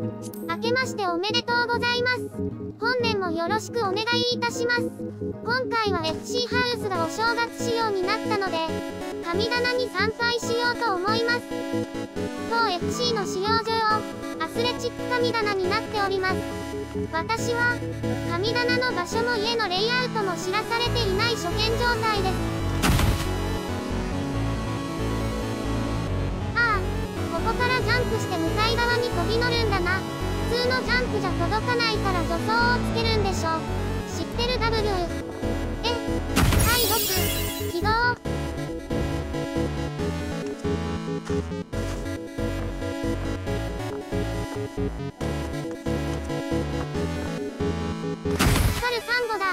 明けましておめでとうございます。本年もよろしくお願いいたします。今回は FC ハウスがお正月仕様になったので神棚に参拝しようと思います。当 FC の使用上アスレチック神棚になっております。私は神棚の場所も家のレイアウトも知らされていない初見状態です。ャンプして向かい側に飛び乗るんだな。普通のジャンプじゃ届かないから助走をつけるんでしょ知ってる W え？はい僕。起動。光るサンゴだ。